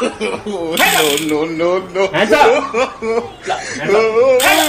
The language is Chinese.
no, no, no, no. Hands up. Hands